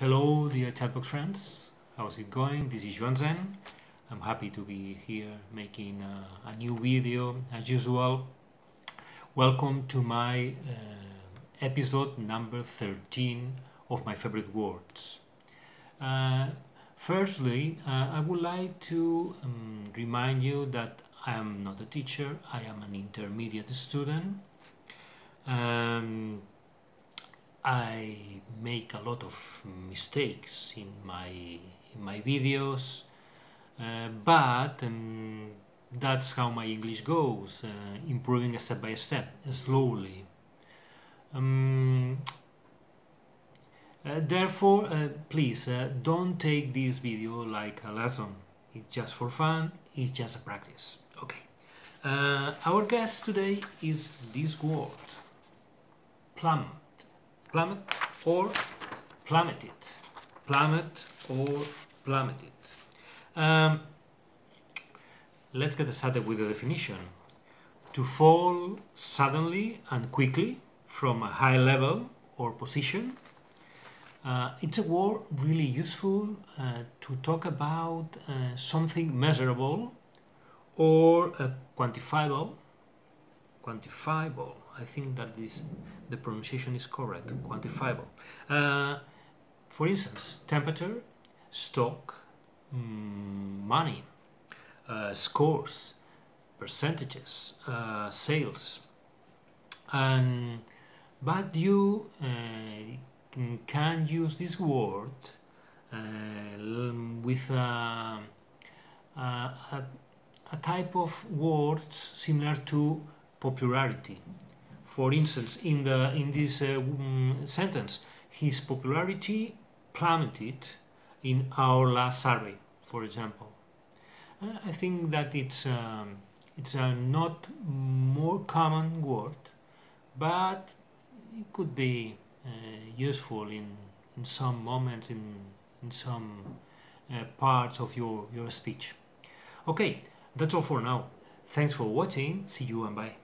Hello, dear chatbox friends. How's it going? This is Joan Zen. I'm happy to be here making uh, a new video as usual. Welcome to my uh, episode number 13 of my favorite words. Uh, firstly, uh, I would like to um, remind you that I am not a teacher, I am an intermediate student. Um, I make a lot of mistakes in my in my videos, uh, but um, that's how my English goes, uh, improving step by step, slowly. Um, uh, therefore, uh, please uh, don't take this video like a lesson. It's just for fun. It's just a practice. Okay. Uh, our guest today is this word, plum plummet or plummeted? Plummet or plummeted? Um, let's get started with the definition. To fall suddenly and quickly from a high level or position uh, it's a word really useful uh, to talk about uh, something measurable or uh, quantifiable. Quantifiable. I think that this the pronunciation is correct, quantifiable. Uh, for instance, temperature, stock, mm, money, uh, scores, percentages, uh, sales, and but you uh, can use this word uh, with a, a, a type of words similar to popularity for instance, in the in this uh, um, sentence, his popularity plummeted in our last survey, for example. Uh, I think that it's um, it's a not more common word, but it could be uh, useful in in some moments in in some uh, parts of your your speech. Okay, that's all for now. Thanks for watching. See you and bye.